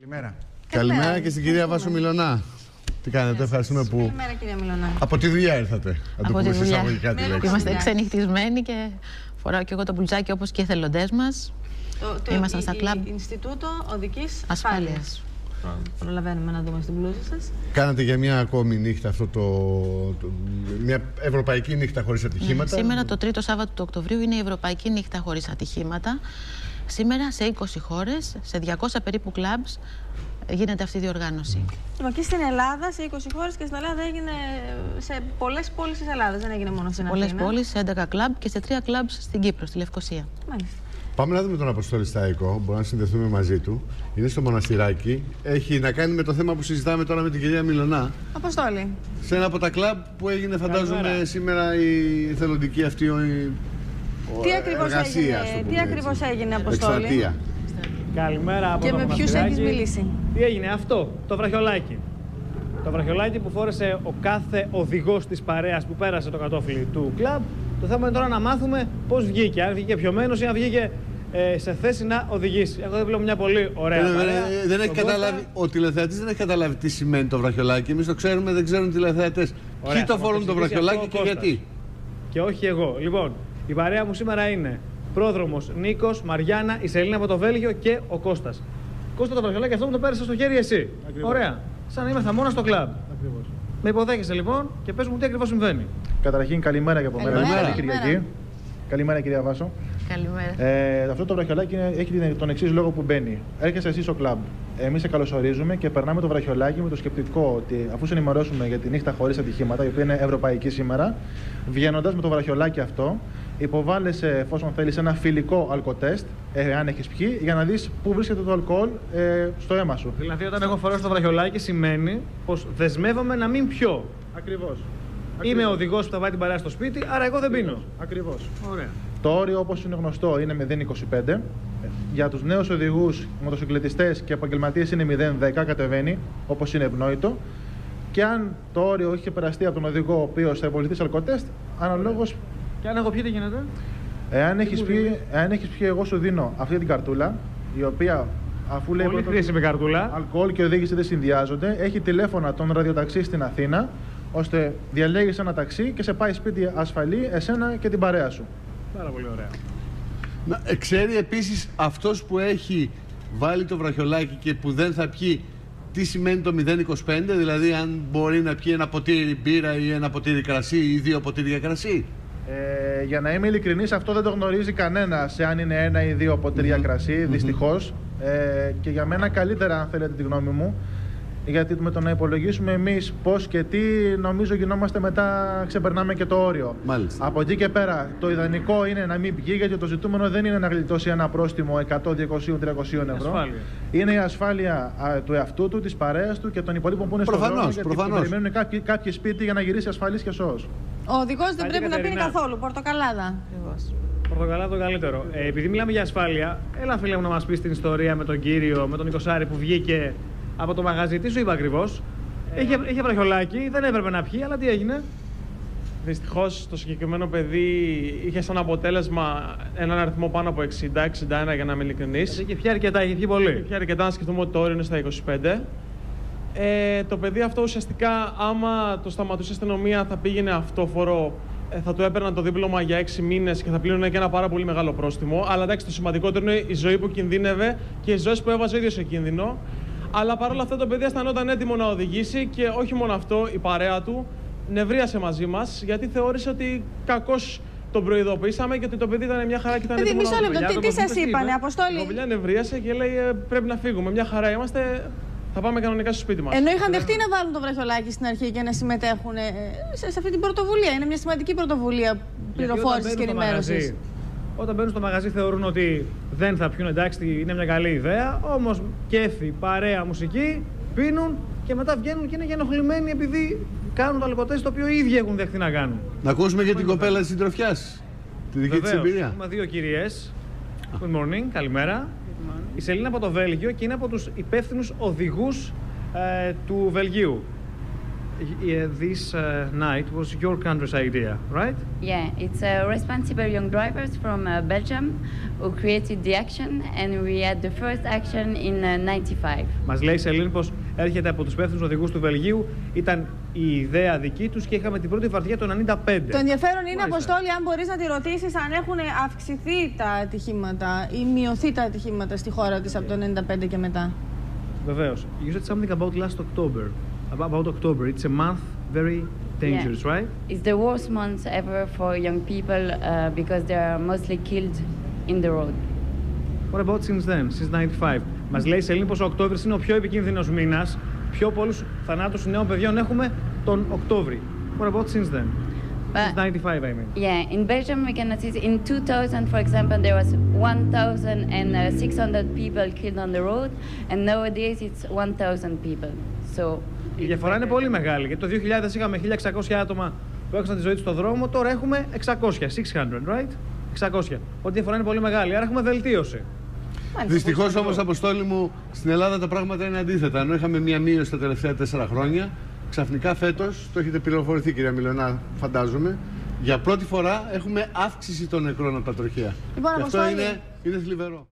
Καλημέρα. Καλημέρα και στην κυρία Βάσο Μιλονά. Τι κάνετε, ευχαριστούμε που. Καλημέρα, κυρία Μιλωνά. Από τη δουλειά ήρθατε. Να το Από τη πούμε δουλειά. εισαγωγικά τη Με λέξη. Είμαστε δουλειάς. ξενυχτισμένοι και φοράω και εγώ το μπουλτζάκι όπως και οι εθελοντές μας Το, το, Ήμασταν η- στα η- κλαμπ. Ινστιτούτο Οδικής Ασφάλειας. ασφάλειας. Προλαβαίνουμε να δούμε στην μπλούζα σας. Κάνατε για μια ακόμη νύχτα αυτό το. το- μια ευρωπαϊκή νύχτα χωρίς ατυχήματα. Ναι, σήμερα το τρίτο Σάββατο του Οκτωβρίου είναι η Ευρωπαϊκή Νύχτα χωρίς ατυχήματα. Σήμερα σε 20 χώρες, σε 200 περίπου κλαμπς γίνεται αυτή η διοργάνωση. Λοιπόν, και στην Ελλάδα, σε 20 χώρες και στην Ελλάδα έγινε σε πολλές πόλεις της Ελλάδας. Δεν έγινε μόνο στην Πολλές Αθήνα. πόλεις, σε 11 κλαμπ και σε 3 κλαμπ στην Κύπρο, στη Λευκοσία. Μάλιστα. Πάμε να δούμε τον Αποστόλη Στάικο. Μπορούμε να συνδεθούμε μαζί του. Είναι στο μοναστηράκι. Έχει να κάνει με το θέμα που συζητάμε τώρα με την κυρία Μιλονά. Αποστόλη. Σε ένα από τα κλαμπ που έγινε, φαντάζομαι, Καλημέρα. σήμερα η θελοντική αυτή η, ο- Τι ακριβώς εργασία, έγινε, ας το τι πούμε ακριβώς έτσι. έγινε, Αποστόλη; Εκστρατεία. Καλημέρα από Και το με ποιους μοναστηράκι. έχεις μιλήσει; Τι έγινε, αυτό, το βραχιολάκι. Το βραχιολάκι που φόρεσε ο κάθε οδηγός της παρέας που πέρασε το κατόφλι του κλαμπ. Το θέμα είναι τώρα να μάθουμε πώς βγήκε. Αν βγήκε πιωμένος ή αν βγήκε ε, σε θέση να οδηγήσει. Εγώ δεν βλέπω μια πολύ ωραία Ε, παρέα. ε, δεν έχει Τον Κώστα. καταλάβει, ο τηλεθεατής δεν έχει καταλάβει τι σημαίνει το βραχιολάκι. Εμείς το ξέρουμε, δεν ξέρουν οι τηλεθεατές. Ωραία, Ποιοι το θα φορούν το μας εξηγήσει βραχιολάκι αυτό και ο Κώστας. γιατί. Και όχι εγώ. Λοιπόν, η παρέα μου σήμερα είναι πρόδρομος Νίκος, Μαριάννα, η Σελίνα από το Βέλγιο και ο Κώστας. Κώστα το βραχιολάκι αυτό μου το πέρασε στο χέρι εσύ. Ακριβώς. Ωραία. Σαν να ήμασταν μόνο στο κλαμπ. Ακριβώς. Με υποδέχεσαι λοιπόν και πες μου τι ακριβώς συμβαίνει. Καταρχήν, καλημέρα και από μένα. Καλημέρα. Καλή Κυριακή. Καλημέρα, κυρία Βάσο. Καλημέρα. Ε, αυτό το βραχιολάκι είναι- έχει την- τον εξής λόγο που μπαίνει. Έρχεσαι εσύ στο κλαμπ. Εμείς σε καλωσορίζουμε και περνάμε το βραχιολάκι με το σκεπτικό ότι αφού σε ενημερώσουμε για τη νύχτα χωρίς ατυχήματα, η οποία είναι ευρωπαϊκή σήμερα, βγαίνοντας με το βραχιολάκι αυτό, υποβάλλεσαι εφόσον θέλεις ένα φιλικό αλκοτέστ, ε, αν έχεις πιει, για να δεις πού βρίσκεται το αλκοόλ ε, στο αίμα σου. Δηλαδή όταν εγώ φοράω το βραχιολάκι σημαίνει πως δεσμεύομαι να μην πιω. Ακριβώς. Είμαι ο οδηγός που θα βάλει την παρέα στο σπίτι, άρα εγώ δεν πίνω. Ακριβώς. Ωραία. Το όριο, όπως είναι γνωστό, είναι 0,25. Για τους νέους οδηγούς, μοτοσυκλετιστές και επαγγελματίες είναι 0,10, κατεβαίνει, όπως είναι ευνόητο. Και αν το όριο είχε περαστεί από τον οδηγό, ο οποίος θα υποβληθεί σε αλκοτέστ, αναλόγως, Και αν εγώ πιω τι γίνεται; εάν έχεις μου πει, δίνει; εάν έχεις πει, εγώ σου δίνω αυτή την καρτούλα, η οποία αφού λέει Πολύ πρώτα- χρήσιμη καρτούλα. αλκοόλ και οδήγηση δεν συνδυάζονται, έχει τηλέφωνα τον ραδιοταξί στην Αθήνα, ώστε διαλέγεις ένα ταξί και σε πάει σπίτι ασφαλή, εσένα και την παρέα σου. Πάρα πολύ ωραία. Να, ε, ξέρει επίσης αυτός που έχει βάλει το βραχιολάκι και που δεν θα πιει τι σημαίνει το 0,25, δηλαδή αν μπορεί να πιει ένα ποτήρι μπύρα ή ένα ποτήρι κρασί ή δύο ποτήρια κρασί; Ε, για να είμαι ειλικρινής, αυτό δεν το γνωρίζει κανένας αν είναι ένα ή δύο ποτήρια κρασί, δυστυχώς. Ε, και για μένα καλύτερα, αν θέλετε τη γνώμη μου, γιατί με το να υπολογίσουμε εμείς πώς και τι, νομίζω γινόμαστε μετά, ξεπερνάμε και το όριο. Μάλιστα. Από εκεί και πέρα, το ιδανικό είναι να μην πιει, γιατί το ζητούμενο δεν είναι να γλιτώσει ένα πρόστιμο 100, 200, 300 ευρώ. Ασφάλεια. Είναι η ασφάλεια α, του εαυτού του, της παρέας του και των υπολείπων που είναι στον Προφανώς, δρόμο, γιατί προφανώς. περιμένουν κάποιοι, κάποιοι σπίτι για να γυρίσει ασφαλής και σώος. Ο οδηγός δεν Καλή πρέπει να πίνει Κατερίνα. καθόλου. Πορτοκαλάδα. Ακριβώς. Πορτοκαλά το καλύτερο. Ε, επειδή μιλάμε για ασφάλεια, έλα φίλε μου να μας πεις την ιστορία με τον κύριο, με τον Νικοσάρη που βγήκε από το μαγαζί. Τι σου είπα ακριβώς; Είχε, είχε βραχιολάκι, δεν έπρεπε να πιει, αλλά τι έγινε; Δυστυχώς το συγκεκριμένο παιδί είχε σαν αποτέλεσμα έναν αριθμό πάνω από 60-61 για να είμαι ειλικρινής. Είχε πιει αρκετά, είχε πιει πολύ. Είχε αρκετά να σκεφτούμε ότι το όριο είναι στα 25. Ε, το παιδί αυτό ουσιαστικά, άμα το σταματούσε η αστυνομία, θα πήγαινε αυτόφορο, ε, θα του έπαιρναν το δίπλωμα για 6 μήνες και θα πλήρωνε και ένα πάρα πολύ μεγάλο πρόστιμο. Αλλά εντάξει, το σημαντικότερο είναι η ζωή που κινδύνευε και οι ζωές που έβαζε ο ίδιος σε κίνδυνο. Αλλά παρόλα αυτά το παιδί αισθανόταν έτοιμο να οδηγήσει και όχι μόνο αυτό, η παρέα του νευρίασε μαζί μας γιατί θεώρησε ότι κακώς τον προειδοποιήσαμε και ότι το παιδί ήταν μια χαρά και ήταν Παιδί, έτοιμο μισό να λεπτό. οδηγήσει. Τι, τι σας είπανε, Αποστόλη; Η κοπηλιά νευρίασε και λέει ε, πρέπει να φύγουμε. Μια χαρά είμαστε. Θα πάμε κανονικά στο σπίτι μας. Ενώ είχαν δεχτεί να βάλουν το βραχιολάκι στην αρχή και να συμμετέχουν ε, σε, σε αυτή την πρωτοβουλία. Είναι μια σημαντική πρωτοβουλία πληροφόρηση και Γιατί όταν μπαίνουν στο ενημέρωσης. μαγαζί- Όταν μπαίνουν στο μαγαζί θεωρούν ότι δεν θα πιούν, εντάξει, είναι μια καλή ιδέα. Όμως κέφι, παρέα, μουσική, πίνουν και μετά βγαίνουν και είναι και ενοχλημένοι επειδή κάνουν το αλκοτέστ το οποίο οι ίδιοι έχουν δεχτεί να κάνουν. Να ακούσουμε και την κοπέλα της συντροφιάς. Τη δική της Βεβαίως. εμπειρία. Έχουμε δύο κυρίες. Good morning, καλημέρα. Η Σελίνα από το Βέλγιο και είναι από τους υπεύθυνους οδηγούς ε, του Βελγίου. Uh, this uh, night was your country's idea, right? Yeah, it's uh, responsible young drivers from uh, Belgium who created the action, and we had the first action in uh, 95. Μας λέει η Σελίνα πως έρχεται από τους υπεύθυνους οδηγούς του Βελγίου. Ήταν η ιδέα δική τους και είχαμε την πρώτη βαρδιά το 95. Το ενδιαφέρον είναι, Μάλιστα. Αποστόλη, αν μπορείς να τη ρωτήσεις αν έχουν αυξηθεί τα ατυχήματα ή μειωθεί τα ατυχήματα στη χώρα της από το 95 και μετά. Βεβαίως. You said something about last October. About, about October. It's a month very dangerous, Yeah. right? It's the worst month ever for young people uh, because they are mostly killed in the road. What about since then, since 95? Μα λέει η Σελήνη πω ο Οκτώβρη είναι ο πιο επικίνδυνο μήνα. Πιο πολλού θανάτου νέων παιδιών έχουμε τον Οκτώβρη. What about since then? Since But- 95, I mean. Yeah, in Belgium we can notice in 2000, for example, there was 1,600 people killed on the road, and nowadays it's 1,000 people. So Η διαφορά είναι πολύ μεγάλη. Γιατί το 2000 είχαμε 1600 άτομα που έχασαν τη ζωή τους στον δρόμο, τώρα έχουμε 600, 600, right? 600. Ό,τι διαφορά είναι πολύ μεγάλη. Άρα έχουμε βελτίωση. Δυστυχώς όμως, Αποστόλη μου, στην Ελλάδα τα πράγματα είναι αντίθετα. Ενώ είχαμε μία μείωση τα τελευταία τέσσερα χρόνια, ξαφνικά φέτος, το έχετε πληροφορηθεί κυρία Μιλονά, φαντάζομαι, για πρώτη φορά έχουμε αύξηση των νεκρών από τα τροχεία. Λοιπόν, Και αυτό Αποστόλη. είναι, είναι θλιβερό.